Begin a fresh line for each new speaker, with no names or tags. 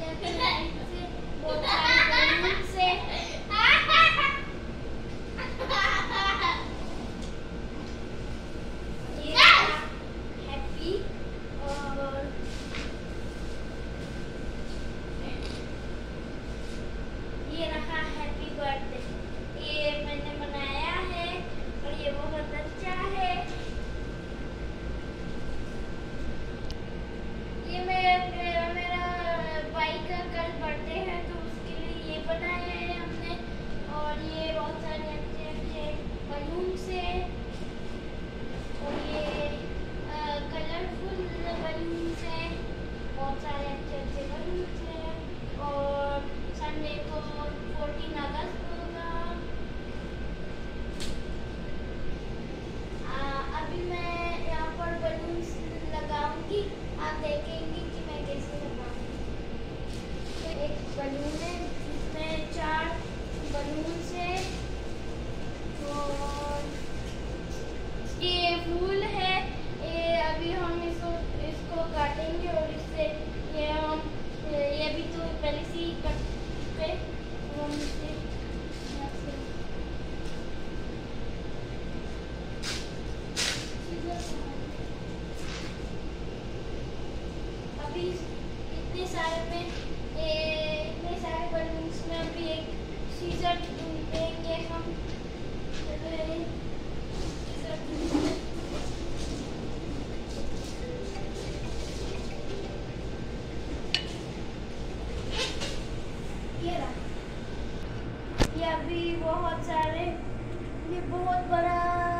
Yeah. अभी इतने में इतने सारे बलून्स में अभी एक हम। ये अभी बहुत सारे, ये बहुत बड़ा